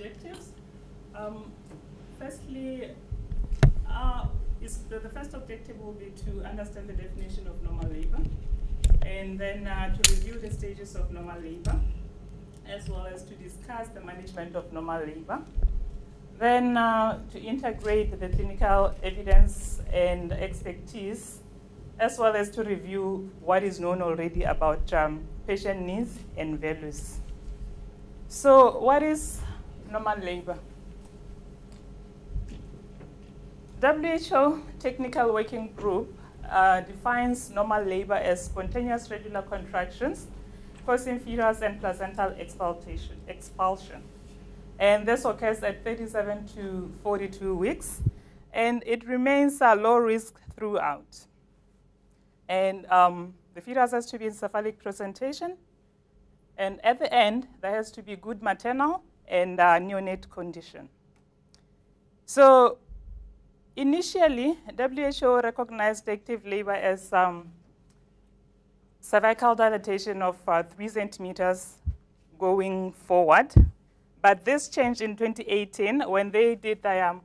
objectives. Um, firstly, uh, the, the, first objective will be to understand the definition of normal labor, and then uh, to review the stages of normal labor, as well as to discuss the management of normal labor. Then uh, to integrate the clinical evidence and expertise, as well as to review what is known already about um, patient needs and values. So what is normal labor? WHO Technical Working Group uh, defines normal labor as spontaneous regular contractions causing fetus and placental expulsion. expulsion. And this occurs at 37 to 42 weeks, and it remains uh, low risk throughout. And um, the fetus has to be in cephalic presentation, and at the end, there has to be good maternal and uh, neonate condition. So initially, WHO recognized active labor as um, cervical dilatation of uh, three centimeters going forward. But this changed in 2018 when they did the um,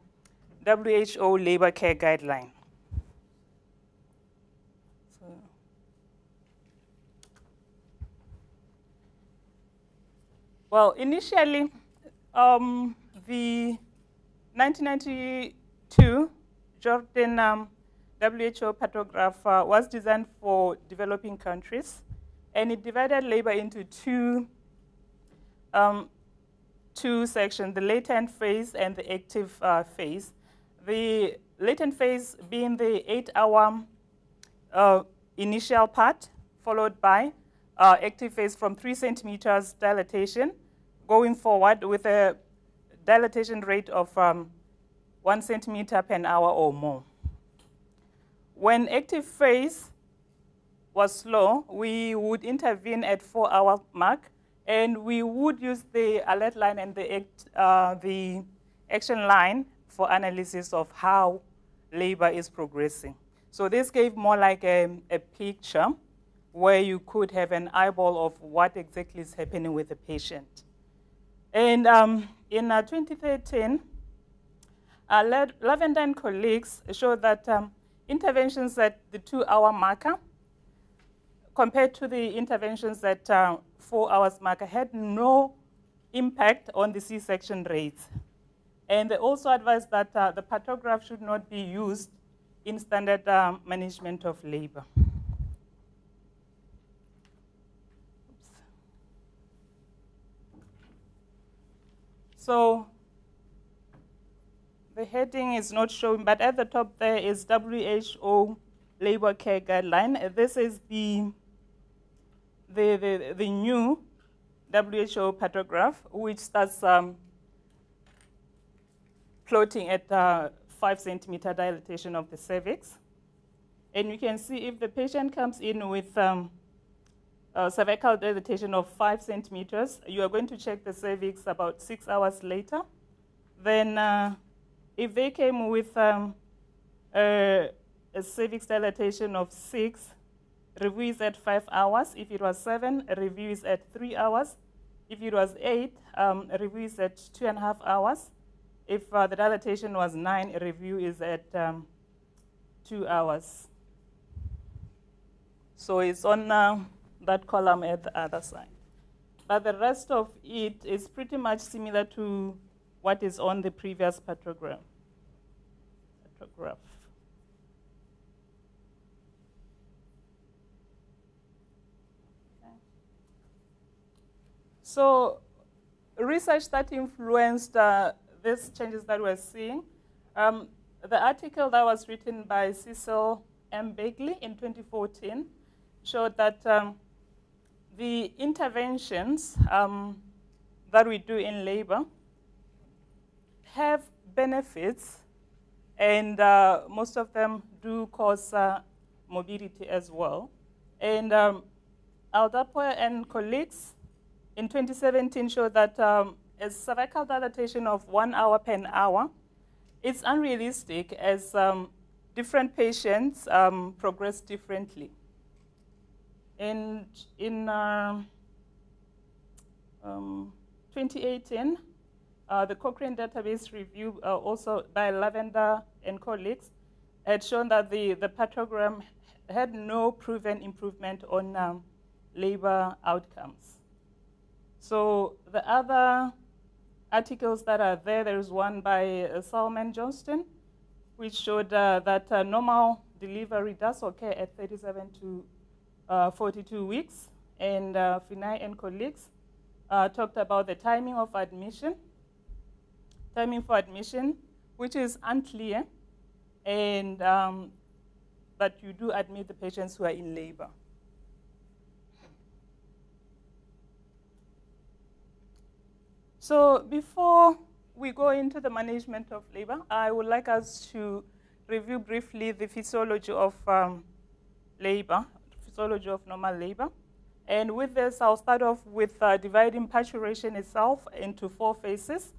WHO labor care guideline. Well, initially, um, the 1992 Jordan um, WHO partograph uh, was designed for developing countries, and it divided labor into two, um, two sections, the latent phase and the active uh, phase. The latent phase being the eight-hour uh, initial part, followed by uh, active phase from three centimeters dilatation going forward with a dilatation rate of um, one centimeter per hour or more. When active phase was slow, we would intervene at four hour mark and we would use the alert line and the, act, uh, the action line for analysis of how labor is progressing. So this gave more like a, a picture where you could have an eyeball of what exactly is happening with the patient. And um, in uh, 2013, uh, Lavender and colleagues showed that um, interventions at the two-hour marker compared to the interventions at uh, four hours marker had no impact on the C-section rates. And they also advised that uh, the partograph should not be used in standard uh, management of labor. So the heading is not showing, but at the top there is WHO labor care guideline. This is the, the, the, the new WHO partograph, which starts um, plotting at uh, five centimeter dilatation of the cervix. And you can see if the patient comes in with um, uh, cervical dilatation of five centimeters. You are going to check the cervix about six hours later. Then uh, if they came with um, a, a cervix dilatation of six, review is at five hours. If it was seven, review is at three hours. If it was eight, um, review is at two and a half hours. If uh, the dilatation was nine, review is at um, two hours. So it's on uh, that column at the other side. But the rest of it is pretty much similar to what is on the previous partograph. partograph. So research that influenced uh, these changes that we're seeing. Um, the article that was written by Cecily M. Begley in 2014 showed that um, the interventions um, that we do in labor have benefits, and uh, most of them do cause uh, morbidity as well. And um, Oladapo and colleagues in 2017 showed that um, a cervical dilatation of one hour per hour is unrealistic as um, different patients um, progress differently. And in uh, um, 2018, uh, the Cochrane database review, uh, also by Lavender and colleagues, had shown that the, the partogram had no proven improvement on um, labor outcomes. So the other articles that are there, there is one by uh, Salman Johnston, which showed uh, that uh, normal delivery does occur at 37 to uh, 42 weeks. And uh, Finay and colleagues uh, talked about the timing of admission, timing for admission, which is unclear, and um, but you do admit the patients who are in labor. So before we go into the management of labor, I would like us to review briefly the physiology of um, labor, physiology of normal labor. And with this, I'll start off with uh, dividing parturition itself into four phases.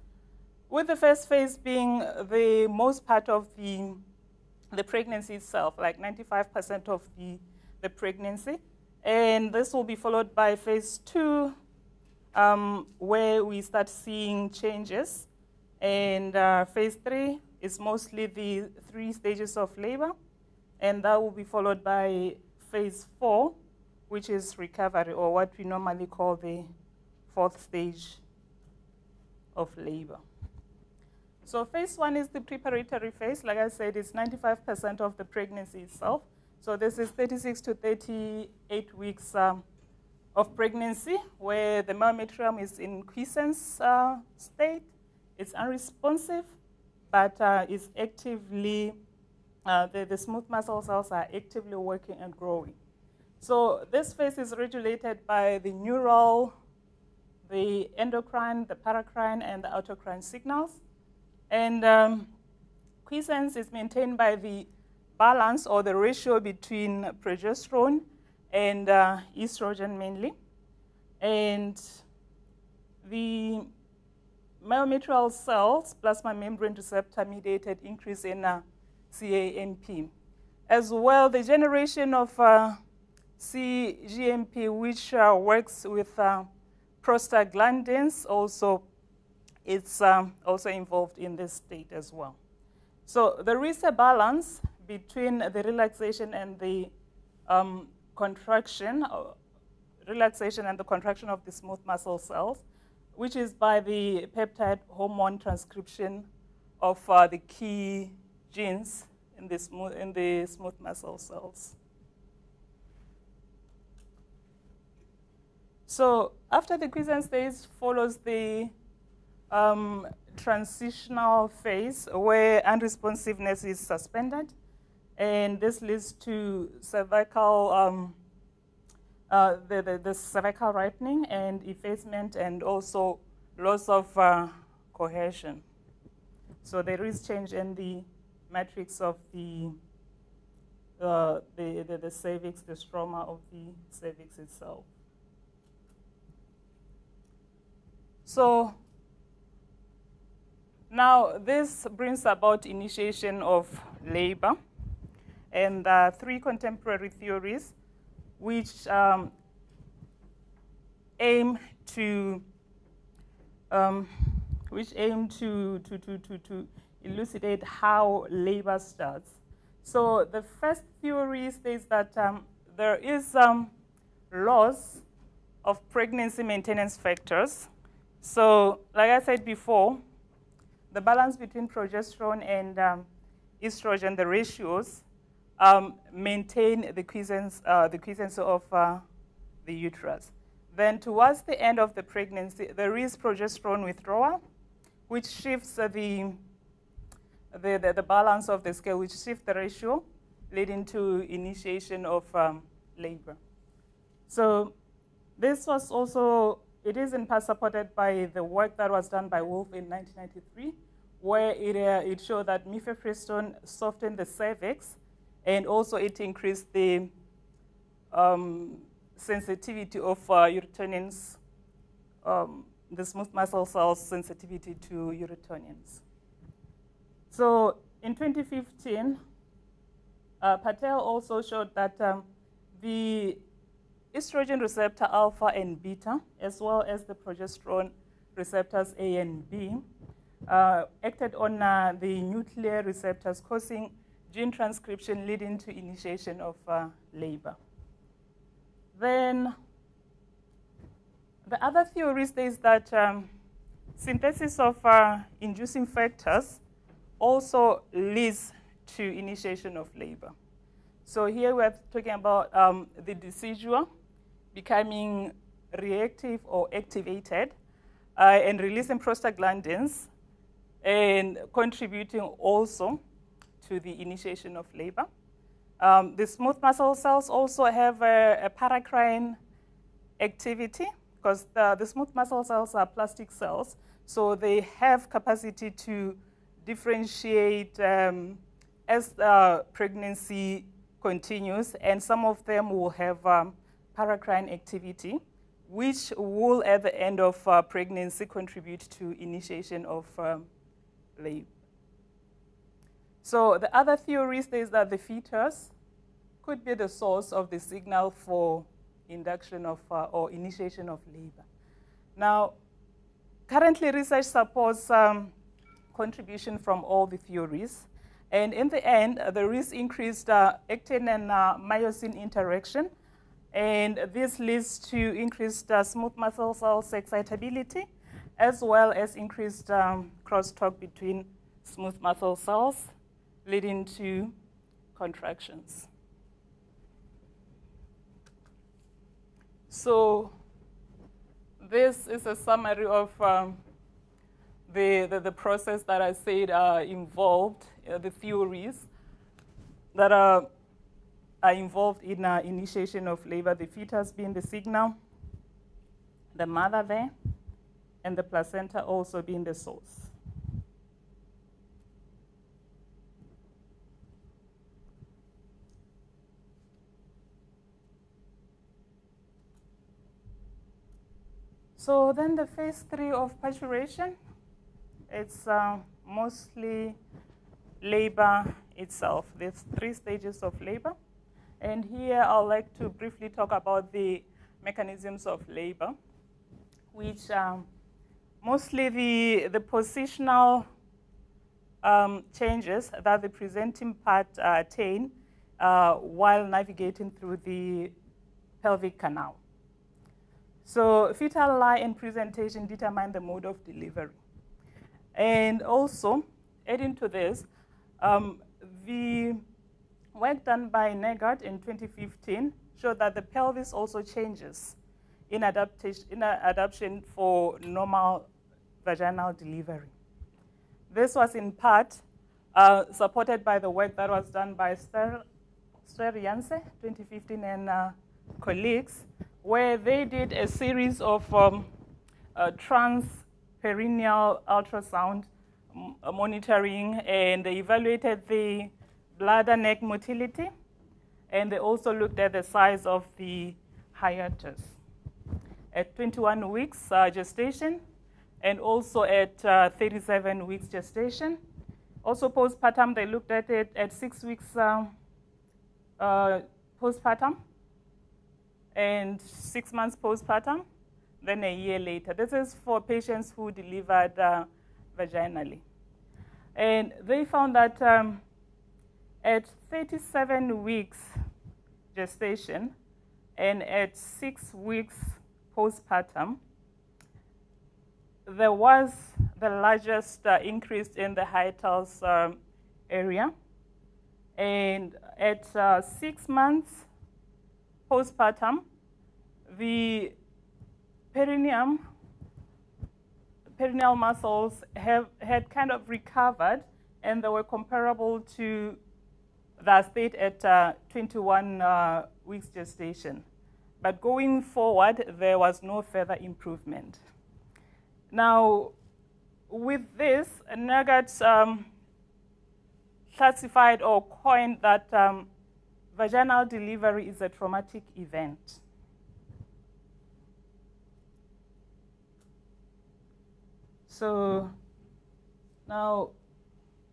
With the first phase being the most part of the, the pregnancy itself, like 95% of the, the pregnancy. And this will be followed by phase two, um, where we start seeing changes. And uh, phase three is mostly the three stages of labor. And that will be followed by phase four, which is recovery, or what we normally call the fourth stage of labor. So phase one is the preparatory phase. Like I said, it's 95% of the pregnancy itself. So this is 36 to 38 weeks um, of pregnancy, where the myometrium is in quiescence uh, state. It's unresponsive, but uh, is actively, uh, the, the smooth muscle cells are actively working and growing. So this phase is regulated by the neural, the endocrine, the paracrine, and the autocrine signals. And um, quiescence is maintained by the balance or the ratio between progesterone and uh, estrogen mainly. And the myometrial cells, plasma membrane receptor mediated increase in uh, CAMP. As well, the generation of uh, CGMP, which uh, works with uh, prostaglandins, also it's um, also involved in this state as well. So there is a balance between the relaxation and the um, contraction, uh, relaxation and the contraction of the smooth muscle cells, which is by the peptide hormone transcription of uh, the key genes in the, smooth, in the smooth muscle cells. So after the quiescent stage follows the um, transitional phase where unresponsiveness is suspended. And this leads to cervical, um, uh, the, the, the, cervical ripening and effacement and also loss of uh, cohesion. So there is change in the matrix of the, uh, the, the, the cervix, the stroma of the cervix itself. So now this brings about initiation of labor and uh, three contemporary theories which um, aim to um, which aim to, to, to, to, to elucidate how labor starts. So the first theory states that um, there is um, loss of pregnancy maintenance factors so like I said before, the balance between progesterone and um, estrogen, the ratios, um, maintain the quiescence, uh, the quiescence of uh, the uterus. Then towards the end of the pregnancy, there is progesterone withdrawal, which shifts the, the, the, the, balance of the scale, which shift the ratio, leading to initiation of um, labor. So this was also it is in part supported by the work that was done by Wolf in 1993, where it, uh, it showed that mifepristone softened the cervix, and also it increased the um, sensitivity of uh, uretonins, um, the smooth muscle cells sensitivity to uretonins. So in 2015, uh, Patel also showed that um, the estrogen receptor alpha and beta, as well as the progesterone receptors A and B, uh, acted on uh, the nuclear receptors, causing gene transcription leading to initiation of uh, labor. Then the other theory is that um, synthesis of uh, inducing factors also leads to initiation of labor. So here we're talking about um, the deciduum becoming reactive or activated uh, and releasing prostaglandins and contributing also to the initiation of labor. Um, the smooth muscle cells also have a, a paracrine activity because the, the, smooth muscle cells are plastic cells, so they have capacity to differentiate um, as the pregnancy continues, and some of them will have um, paracrine activity, which will, at the end of uh, pregnancy, contribute to initiation of um, labor. So the other theory is that the fetus could be the source of the signal for induction of uh, or initiation of labor. Now, currently research supports um, contribution from all the theories. And in the end, uh, there is increased uh, actin and uh, myosin interaction. And this leads to increased smooth muscle cells excitability, as well as increased um, crosstalk between smooth muscle cells leading to contractions. So this is a summary of um, the, the, the, process that I said are involved, uh, the theories that are, are involved in uh, initiation of labor, the fetus being the signal, the mother there, and the placenta also being the source. So then the phase three of parturition, it's uh, mostly labor itself. There's three stages of labor. And here I'd like to briefly talk about the mechanisms of labor, which um, mostly the, the positional um, changes that the presenting part uh, attain uh, while navigating through the pelvic canal. So fetal lie and presentation determine the mode of delivery. And also, adding to this, um, the work done by Nygaard in 2015 showed that the pelvis also changes in, adaptation, in adaptation for normal vaginal delivery. This was in part uh, supported by the work that was done by Ster, Ster 2015, and uh, colleagues, where they did a series of um, uh, transperineal ultrasound uh, monitoring, and they evaluated the bladder neck motility, and they also looked at the size of the hiatus. At 21 weeks uh, gestation, and also at uh, 37 weeks gestation. Also postpartum, they looked at it at six weeks um, uh, postpartum, and six months postpartum, then a year later. This is for patients who delivered uh, vaginally. And they found that um, at 37 weeks gestation and at six weeks postpartum, there was the largest uh, increase in the hiatus um, area. And at uh, six months postpartum, the perineum, perineal muscles have, had kind of recovered and they were comparable to the state at uh, 21 uh, weeks gestation. But going forward, there was no further improvement. Now, with this, Nygaard um, classified or coined that um, vaginal delivery is a traumatic event. So now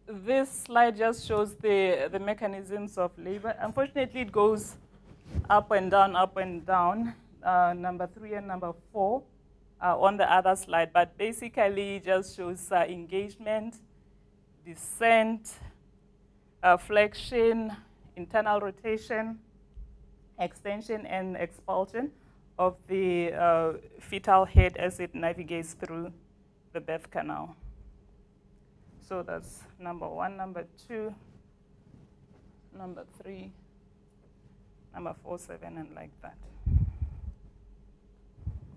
this slide just shows the, the mechanisms of labor. Unfortunately, it goes up and down, up and down, uh, number three and number four. uh, on the other slide, but basically just shows uh, engagement, descent, uh, flexion, internal rotation, extension, and expulsion of the uh, fetal head as it navigates through the birth canal. So that's number one. Number two, number three, number four, seven, and like that.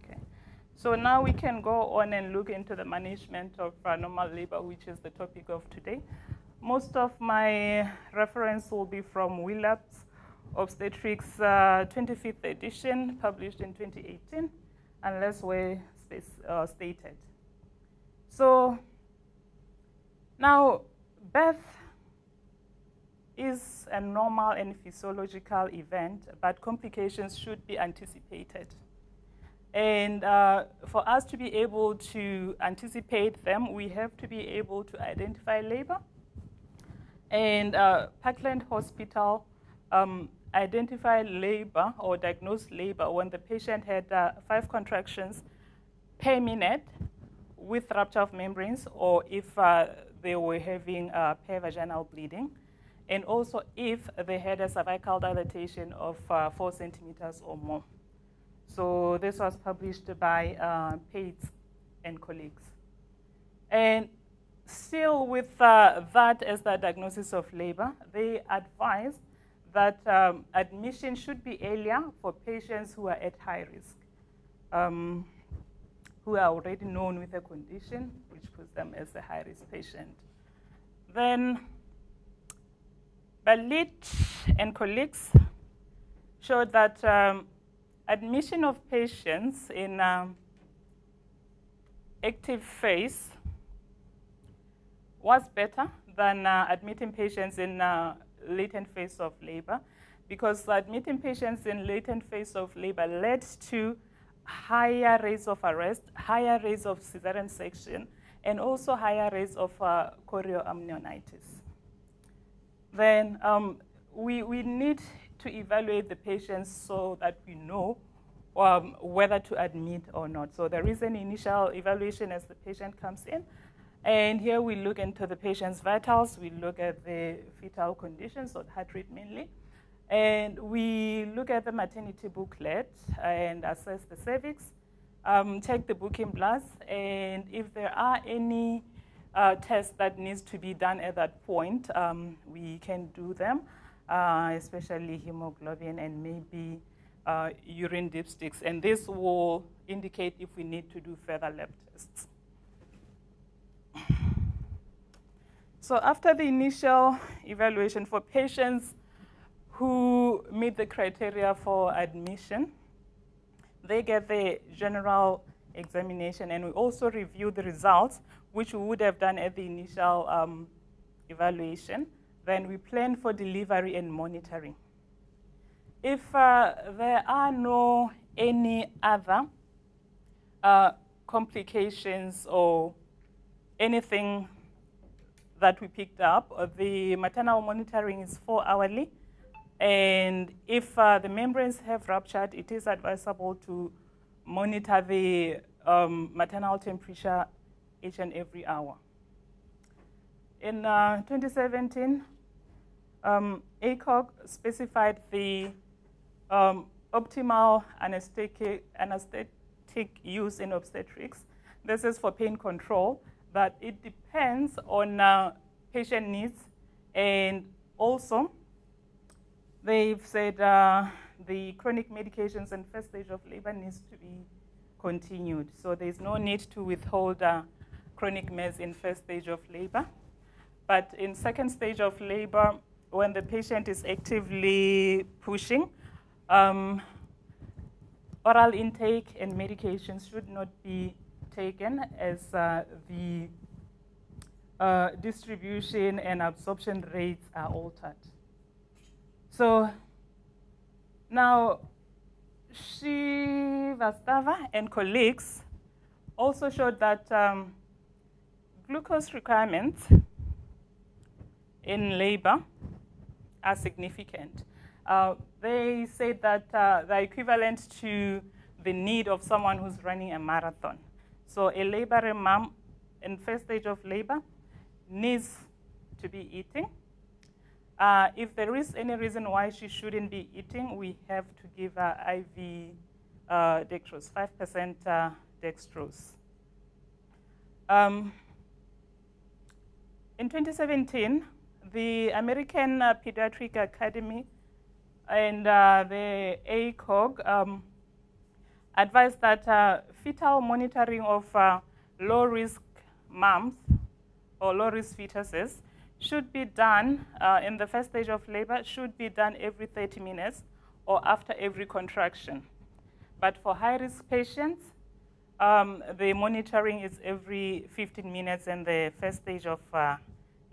Okay. So now we can go on and look into the management of uh, normal labor, which is the topic of today. Most of my reference will be from Williams Obstetrics uh, 25th edition, published in 2018, unless we're uh, stated. So now, birth is a normal and physiological event, but complications should be anticipated. And uh, for us to be able to anticipate them, we have to be able to identify labor. And uh, Parkland Hospital um, identified labor or diagnosed labor when the patient had uh, five contractions per minute with rupture of membranes or if uh, they were having uh, perivaginal bleeding and also if they had a cervical dilatation of uh, four centimeters or more. So this was published by uh, Pates and colleagues. And still with uh, that as the diagnosis of labor, they advised that um, admission should be earlier for patients who are at high risk, um, who are already known with a condition, which puts them as a high risk patient. Then Bailit and colleagues showed that um, admission of patients in um, active phase was better than uh, admitting patients in uh, latent phase of labor because admitting patients in latent phase of labor led to higher rates of arrest, higher rates of cesarean section, and also higher rates of uh, chorioamnionitis. Then um, we, we need to evaluate the patients so that we know um, whether to admit or not. So there is an initial evaluation as the patient comes in. And here we look into the patient's vitals, we look at the fetal conditions, or heart rate mainly. And we look at the maternity booklet and assess the cervix, um, the booking blast, and if there are any uh, tests that needs to be done at that point, um, we can do them, uh, especially hemoglobin and maybe uh, urine dipsticks. And this will indicate if we need to do further lab tests. So after the initial evaluation for patients who meet the criteria for admission, they get the general examination and we also review the results, which we would have done at the initial um, evaluation. Then we plan for delivery and monitoring. If uh, there are no any other uh, complications or anything that we picked up. The maternal monitoring is four hourly. And if uh, the membranes have ruptured, it is advisable to monitor the um, maternal temperature each and every hour. In uh, 2017, um, ACOG specified the um, optimal anesthetic, anesthetic use in obstetrics. This is for pain control but it depends on uh, patient needs. And also, they've said uh, the chronic medications and first stage of labor needs to be continued. So there's no need to withhold uh, chronic meds in first stage of labor. But in second stage of labor, when the patient is actively pushing, um, oral intake and medications should not be taken as uh, the uh, distribution and absorption rates are altered. So now, Srivastava and colleagues also showed that um, glucose requirements in labor are significant. Uh, they said that uh, they're equivalent to the need of someone who's running a marathon. So a laboring mom in first stage of labor needs to be eating. Uh, if there is any reason why she shouldn't be eating, we have to give her IV uh, dextrose, 5% uh, dextrose. Um, in 2017, the American uh, Pediatric Academy and uh, the ACOG um, advised that uh, fetal monitoring of low-risk moms or low-risk fetuses should be done uh, in the first stage of labor, should be done every 30 minutes or after every contraction. But for high-risk patients, um, the monitoring is every 15 minutes in the first stage of uh,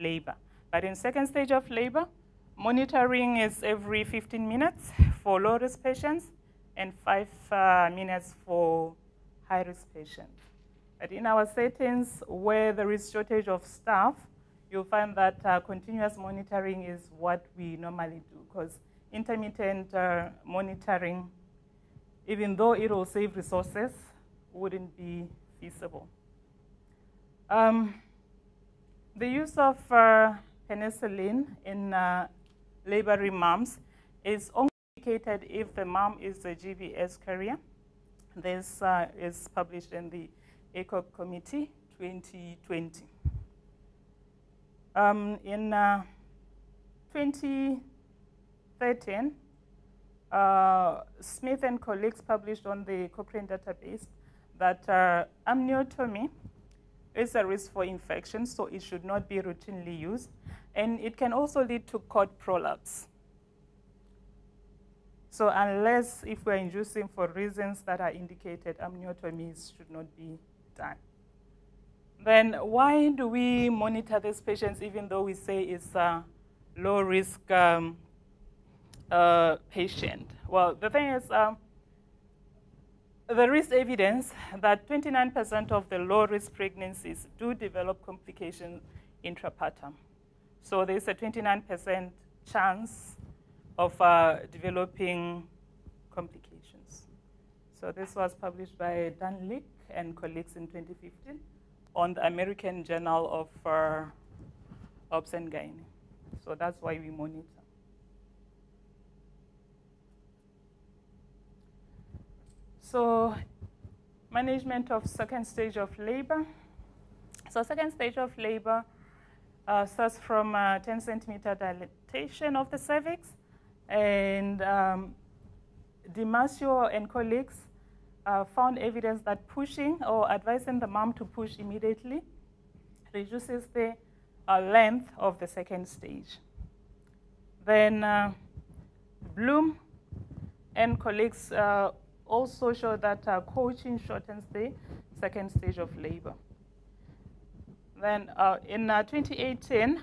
labor. But in second stage of labor, monitoring is every 15 minutes for low-risk patients and five uh, minutes for high-risk patients. But in our settings where there is shortage of staff, you'll find that uh, continuous monitoring is what we normally do because intermittent uh, monitoring, even though it will save resources, wouldn't be feasible. Um, the use of uh, penicillin in uh, laboring moms is only indicated if the mom is a GBS carrier. This uh, is published in the ACOG Committee 2020. Um, in uh, 2013, uh, Smith and colleagues published on the Cochrane database that uh, amniotomy is a risk for infection, so it should not be routinely used. And it can also lead to cord prolapse. So unless if we're inducing for reasons that are indicated, amniotomy should not be done. Then why do we monitor these patients even though we say it's a low risk um, uh, patient? Well, the thing is, um, there is evidence that 29% of the low risk pregnancies do develop complications intrapartum. So there's a 29% chance of uh, developing complications. So this was published by Danilack and colleagues in 2015 on the American Journal of uh, and Gynae. So that's why we monitor. So management of second stage of labor. So second stage of labor uh, starts from uh, 10 centimeter dilatation of the cervix. And um, and colleagues uh, found evidence that pushing or advising the mom to push immediately reduces the uh, length of the second stage. Then uh, Bloom and colleagues uh, also show that uh, coaching shortens the second stage of labor. Then uh, in 2018,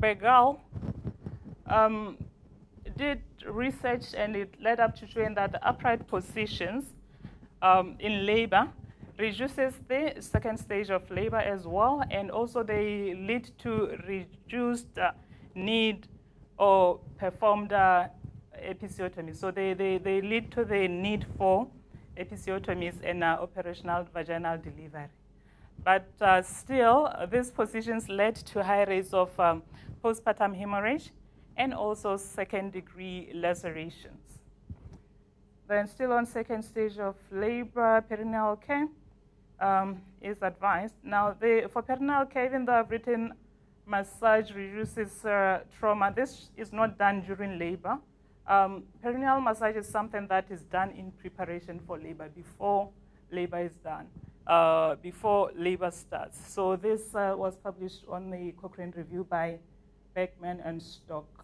Bergal um, did research and it led up to showing that the upright positions um, in labor reduces the second stage of labor as well, and also they lead to reduced uh, need or performed uh, episiotomy. So they, they, they lead to the need for episiotomies and uh, operational vaginal delivery. But uh, still, these positions led to high rates of um, postpartum hemorrhage and also second degree lacerations. Then still on second stage of labor, perineal care um, is advised. Now, for perineal care, even though I've written massage reduces uh, trauma, this is not done during labor. Um, perineal massage is something that is done in preparation for labor, before labor is done, uh, before labor starts. So this uh, was published on the Cochrane Review by Beckmann and Stock.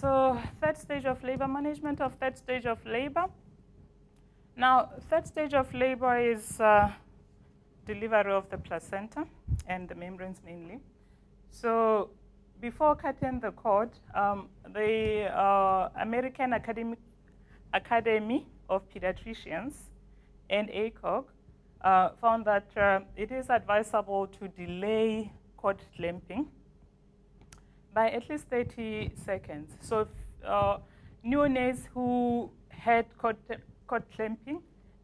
So third stage of labor, management of third stage of labor. Now, third stage of labor is uh, delivery of the placenta and the membranes mainly. So before cutting the cord, um, the uh, American Academy, Academy of Pediatricians and ACOG uh, found that uh, it is advisable to delay cord clamping by at least 30 seconds. So uh, neonates who had cord, clamping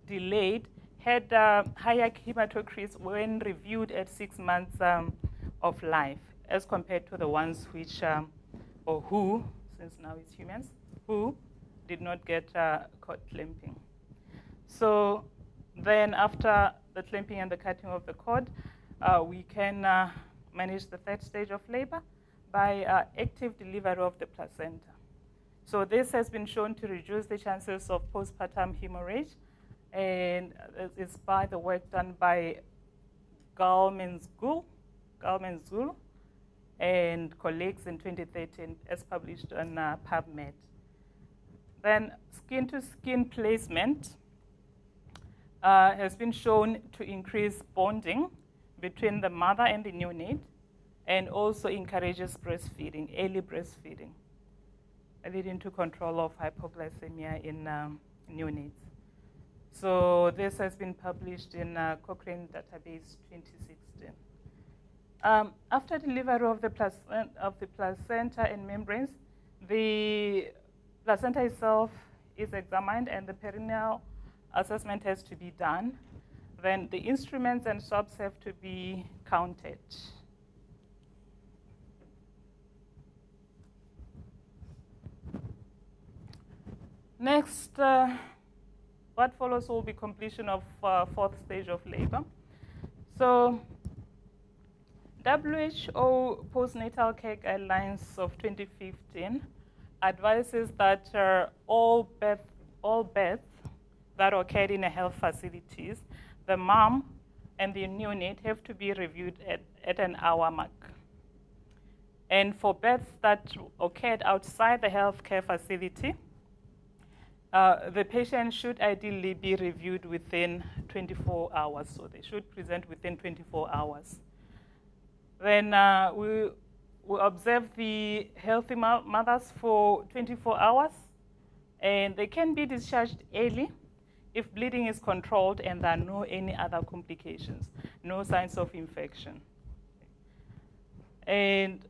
delayed had uh, higher hematocrit when reviewed at six months um, of life as compared to the ones which, um, or who, since now it's humans, who did not get uh, cord clamping. So then after the clamping and the cutting of the cord, uh, we can uh, manage the third stage of labor by uh, active delivery of the placenta. So this has been shown to reduce the chances of postpartum hemorrhage, and it's by the work done by Galmenzgul, Galmenzgul and colleagues in 2013 as published on uh, PubMed. Then skin-to-skin -skin placement uh, has been shown to increase bonding between the mother and the neonate and also encourages breastfeeding, early breastfeeding, leading to control of hypoglycemia in um, neonates. So this has been published in uh, Cochrane Database 2016. Um, after delivery of the, of the placenta and membranes, the placenta itself is examined and the perineal assessment has to be done. Then the instruments and swabs have to be counted. Next, uh, what follows will be completion of uh, fourth stage of labor. So WHO postnatal care guidelines of 2015 advises that uh, all, birth, all births that occurred in health facilities, the mom and the neonate have to be reviewed at, at an hour mark. And for births that occurred outside the healthcare facility, uh, the patient should ideally be reviewed within 24 hours, so they should present within 24 hours. Then uh, we, we observe the healthy mothers for 24 hours, and they can be discharged early if bleeding is controlled and there are no any other complications, no signs of infection. And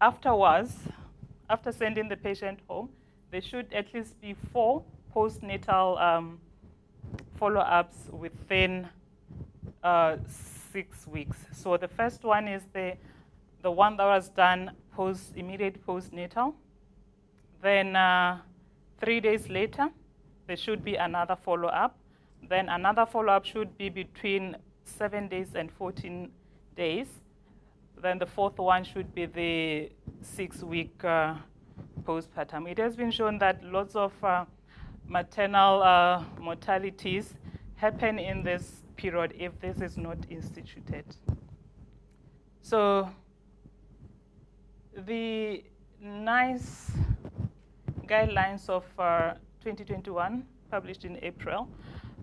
afterwards, after sending the patient home, there should at least be four postnatal um, follow-ups within uh, six weeks. So the first one is the, the one that was done post, immediate postnatal. Then uh, three days later, there should be another follow-up. Then another follow-up should be between seven days and 14 days. Then the fourth one should be the six-week uh, postpartum. It has been shown that lots of uh, maternal uh, mortalities happen in this period if this is not instituted. So the NICE guidelines of uh, 2021, published in April,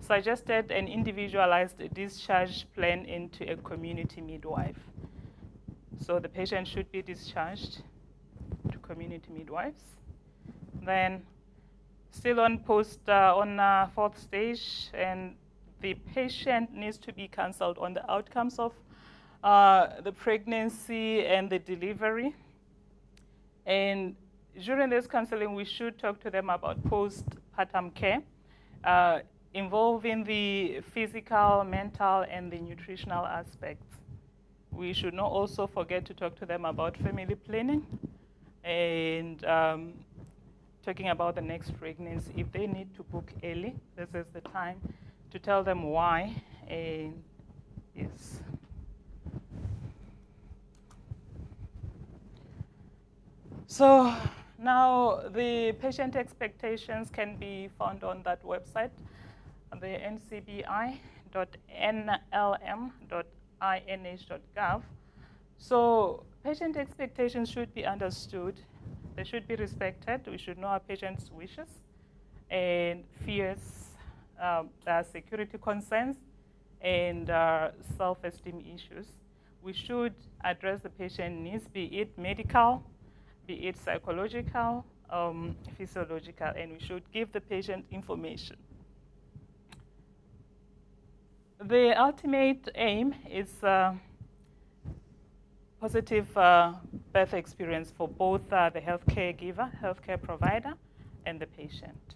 suggested an individualized discharge plan into a community midwife. So the patient should be discharged to community midwives. Then still on post uh, on uh, fourth stage, and the patient needs to be counseled on the outcomes of uh, the pregnancy and the delivery. And during this counseling, we should talk to them about postpartum care, uh, involving the physical, mental, and the nutritional aspects. We should not also forget to talk to them about family planning and um, talking about the next pregnancy. If they need to book early, this is the time to tell them why. And yes. So now, the patient expectations can be found on that website, the ncbi.nlm.inh.gov. So patient expectations should be understood. They should be respected. We should know our patient's wishes and fears, um, security concerns, and uh, self-esteem issues. We should address the patient needs, be it medical, be it psychological, um, physiological, and we should give the patient information. The ultimate aim is uh, positive uh, birth experience for both uh, the healthcare giver, healthcare provider, and the patient.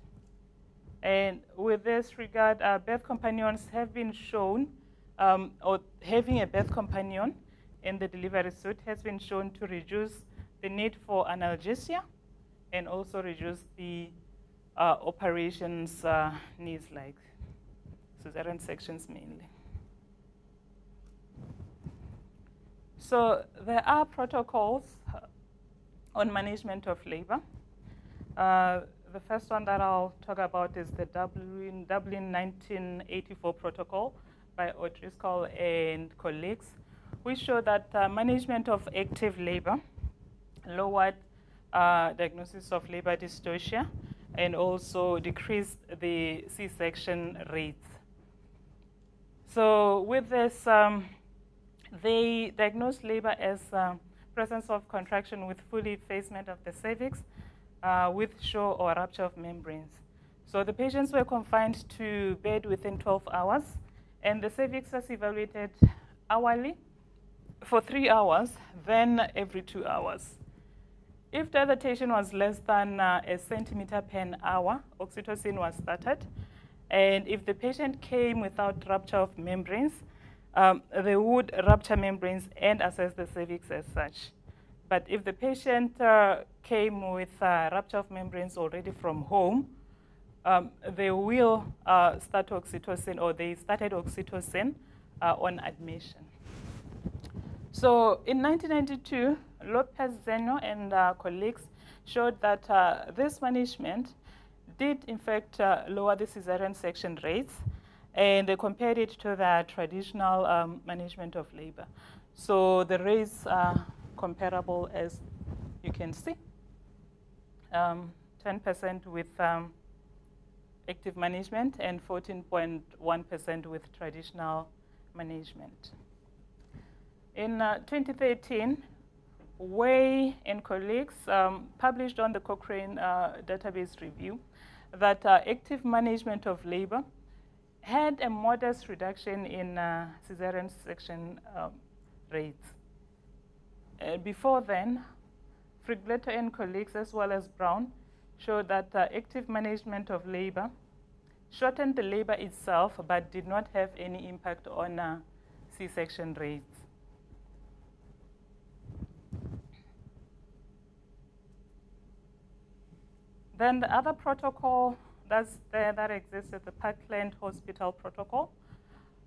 And with this regard, uh, birth companions have been shown, um, or having a birth companion in the delivery suite has been shown to reduce the need for analgesia and also reduce the uh, operations uh, needs like cesarean sections mainly. So there are protocols uh, on management of labor. Uh, the first one that I'll talk about is the Dublin, Dublin 1984 protocol by O'Driscoll and colleagues, which show that uh, management of active labor lowered uh, diagnosis of labor dystocia and also decreased the C-section rates. So with this, um, they diagnosed labor as uh, presence of contraction with full effacement of the cervix uh, with show or rupture of membranes. So the patients were confined to bed within 12 hours, and the cervix was evaluated hourly for three hours, then every two hours. If dilatation was less than uh, a centimeter per hour, oxytocin was started. And if the patient came without rupture of membranes, um, they would rupture membranes and assess the cervix as such. But if the patient uh, came with uh, rupture of membranes already from home, um, they will uh, start oxytocin or they started oxytocin uh, on admission. So in 1992, Lopez Zeno and uh, colleagues showed that uh, this management did in fact lower the cesarean section rates and they compared it to the traditional um, management of labor. So the rates are comparable as you can see. 10% um, with um, active management and 14.1% with traditional management. In uh, 2013, Way and colleagues um, published on the Cochrane uh, database review that uh, active management of labor had a modest reduction in uh, cesarean section um, rates. Uh, before then, Frigoletto and colleagues, as well as Brown, showed that uh, active management of labor shortened the labor itself, but did not have any impact on uh, C-section rates. Then the other protocol that's there that exists is the Parkland Hospital Protocol.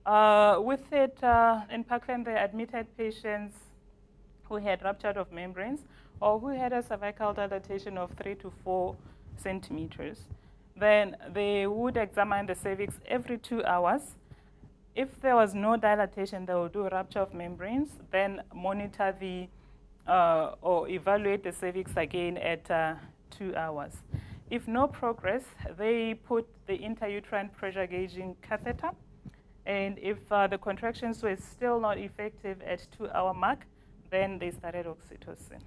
Uh, with it, uh, in Parkland, they admitted patients who had rupture of membranes or who had a cervical dilatation of three to four centimeters. Then they would examine the cervix every two hours. If there was no dilatation, they would do a rupture of membranes, then monitor the uh, or evaluate the cervix again at uh, two hours. If no progress, they put the intrauterine pressure gauging catheter. And if uh, the contractions were still not effective at two hour mark, then they started oxytocin.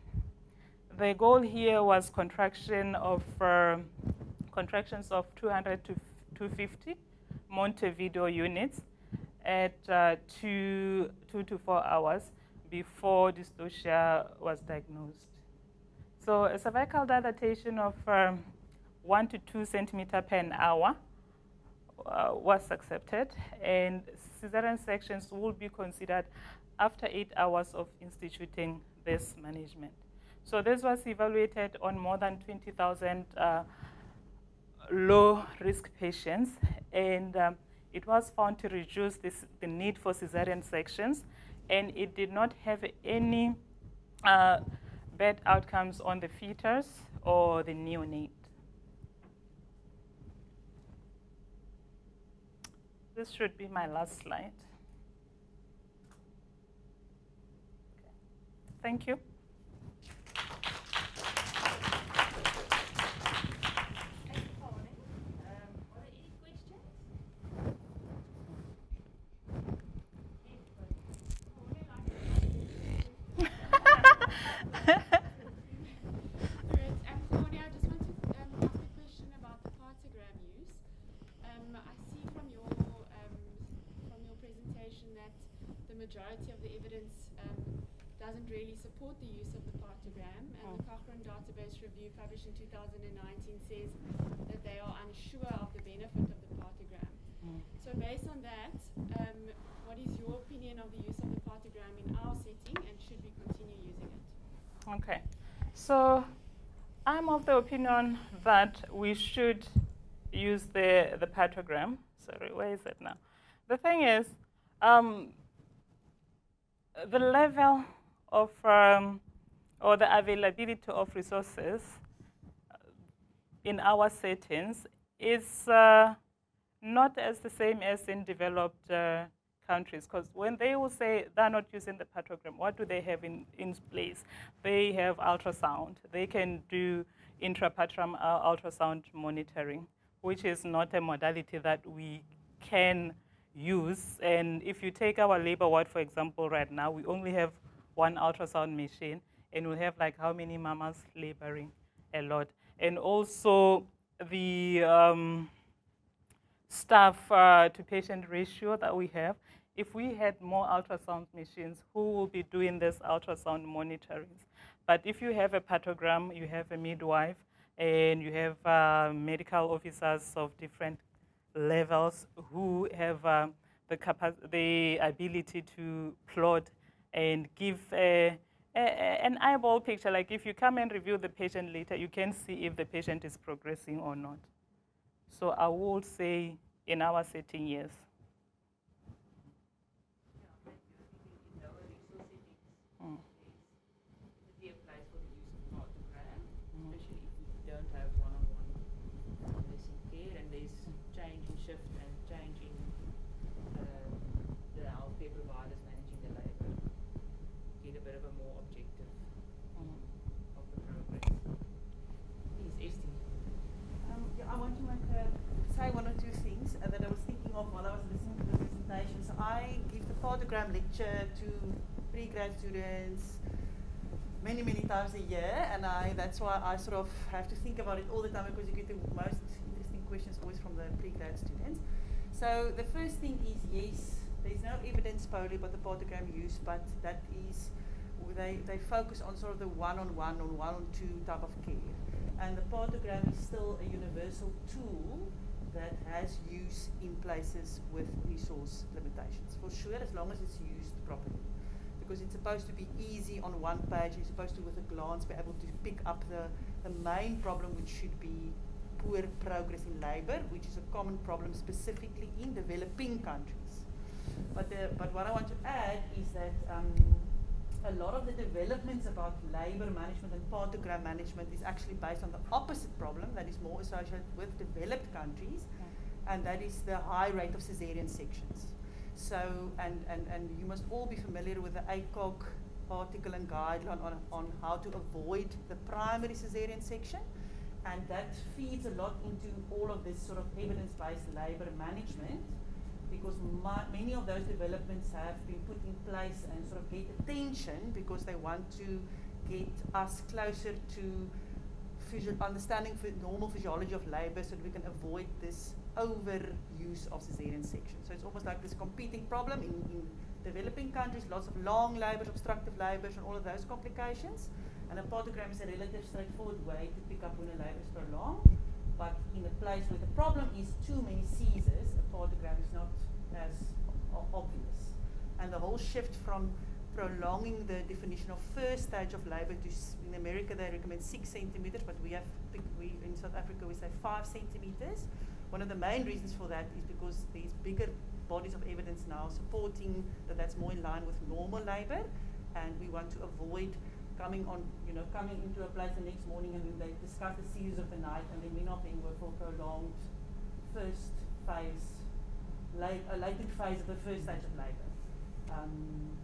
The goal here was contraction of uh, contractions of 200 to 250 Montevideo units at uh, two, two to four hours before dystocia was diagnosed. So a cervical dilatation of um, one to two centimeter per hour uh, was accepted, and cesarean sections will be considered after eight hours of instituting this management. So this was evaluated on more than 20,000 uh, low-risk patients, and um, it was found to reduce this, the need for cesarean sections, and it did not have any uh, bad outcomes on the fetus or the neonate. This should be my last slide. Okay. Thank you. majority of the evidence um, doesn't really support the use of the partogram, and the oh. Cochrane Database Review published in 2019 says that they are unsure of the benefit of the partogram. Mm. So based on that, um, what is your opinion of the use of the partogram in our setting, and should we continue using it? Okay, so I'm of the opinion that we should use the, the partogram. Sorry, where is it now? The thing is, um, the level of um, or the availability of resources in our settings is uh, not as the same as in developed uh, countries. Because when they will say they're not using the partogram, what do they have in, in place? They have ultrasound. They can do intrapartum uh, ultrasound monitoring, which is not a modality that we can use. And if you take our labor ward, for example, right now, we only have one ultrasound machine, and we have like how many mamas laboring? A lot. And also the um, staff uh, to patient ratio that we have. If we had more ultrasound machines, who will be doing this ultrasound monitoring? But if you have a partogram, you have a midwife, and you have uh, medical officers of different levels who have um, the, the ability to plot and give a, a, an eyeball picture. Like if you come and review the patient later, you can see if the patient is progressing or not. So I would say in our setting, yes. Mm. would be a place for the use of partogram, especially if we don't have one-on-one nursing care and there's change in shift and change in uh, the healthcare providers managing the labour. Get a bit of a more objective Mm. of the progress. Please, Esty. Um, yeah, I want to make a, say one or two things uh, that I was thinking of while I was listening to the presentation. So I partogram lecture to pre-grad students many, many times a year, and I that's why I sort of have to think about it all the time because you get the most interesting questions always from the pre-grad students. So the first thing is yes, there's no evidence probably about the partogram use, but that is they, they focus on sort of the one-on-one or one-on-two type of care. And the partogram is still a universal tool that has use in places with resource limitations. For sure, as long as it's used properly. Because it's supposed to be easy on one page, you're supposed to, with a glance, be able to pick up the, the main problem, which should be poor progress in labour, which is a common problem specifically in developing countries. But, the, but what I want to add is that um, a lot of the developments about labour management and partogram management is actually based on the opposite problem that is more associated with developed countries, and that is the high rate of caesarean sections. So, and, and, and you must all be familiar with the ACOG article and guideline on, on how to avoid the primary caesarean section, and that feeds a lot into all of this sort of evidence-based labour management because ma- many of those developments have been put in place and sort of get attention because they want to get us closer to understanding phy- normal physiology of labour so that we can avoid this overuse of caesarean section. So it's almost like this competing problem in, in developing countries, lots of long labours, obstructive labours, and all of those complications. And a partogram is a relatively straightforward way to pick up when a labour is prolonged. But in a place where the problem is too many Caesars, a partogram is not as obvious. And the whole shift from prolonging the definition of first stage of labour to, in America they recommend six centimetres, but we have, we, in South Africa we say five centimetres. One of the main reasons for that is because there's bigger bodies of evidence now supporting that that's more in line with normal labour, and we want to avoid coming on, you know, coming into a place the next morning and then they discuss the series of the night and then we're not being work for prolonged first phase, late, a latent phase of the first stage of labour. Um,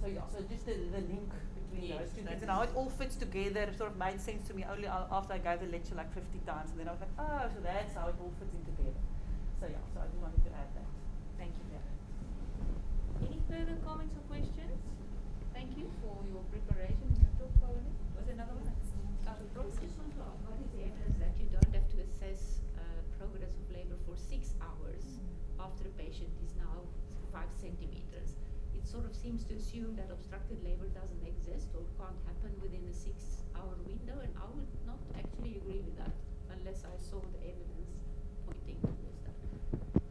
so yeah, so just the, the link between Yes, those two things and how is- it all fits together sort of made sense to me only after I gave the lecture like 50 times and then I was like, oh, so that's how it all fits in together. So yeah, so I just wanted to add that. Thank you, Darren. Any further comments or questions? Thank you for your preparation and your talk, Paulina. Was there another one? Uh, Ross? just want to ask, what is the evidence that you don't have to assess uh, progress of labor for six hours after a patient is now five centimeters? It's sort of seems to assume that obstructed labor doesn't exist or can't happen within a six-hour window, and I would not actually agree with that unless I saw the evidence pointing towards that.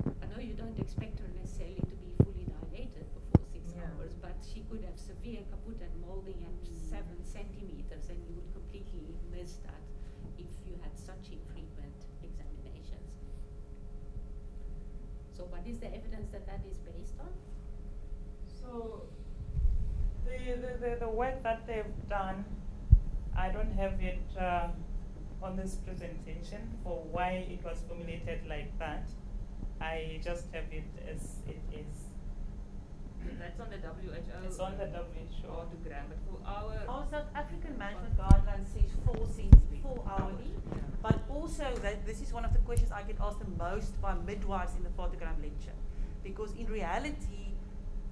I know you don't expect her necessarily to be fully dilated before six Yeah. hours, but she could have severe caput and molding at seven mm. centimeters, and you would completely miss that if you had such infrequent examinations. So what is the evidence that that is based on? So, the, the, the, the work that they've done, I don't have it uh, on this presentation for why it was formulated like that. I just have it as it is. That's on the WHO. It's on the WHO. Audiogram, but for our. Our South African management guidelines says four cents, four hourly. Yeah. But also that this is one of the questions I get asked the most by midwives in the partogram lecture. Because in reality,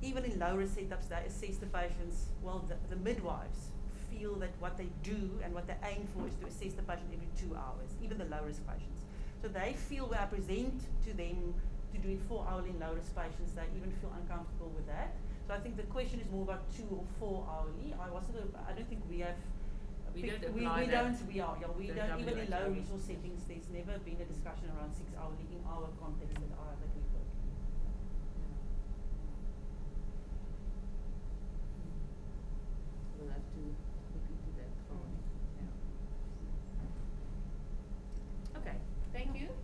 even in low risk setups, they assess the patients, well, the, the midwives feel that what they do and what they aim for is to assess the patient every two hours, even the low risk patients. So they feel when I present to them to do it four hourly in low risk patients, they even feel uncomfortable with that. So I think the question is more about two or four hourly. I wasn't, I don't think we have We don't we, we don't, we are, yeah, we don't, even in low resource settings, there's never been a discussion around six hourly in our context that I, that we've worked. we'll have to look into that phone. Yeah. Okay, thank you.